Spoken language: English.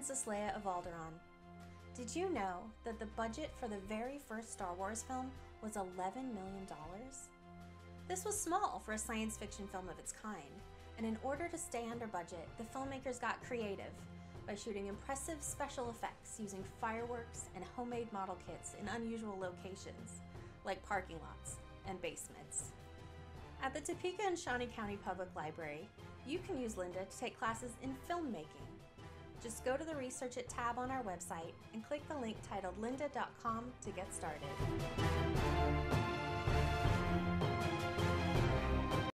Princess Leia of Alderaan. Did you know that the budget for the very first Star Wars film was $11 million? This was small for a science fiction film of its kind, and in order to stay under budget, the filmmakers got creative by shooting impressive special effects using fireworks and homemade model kits in unusual locations, like parking lots and basements. At the Topeka and Shawnee County Public Library, you can use Lynda to take classes in filmmaking. Just go to the Research It tab on our website and click the link titled lynda.com to get started.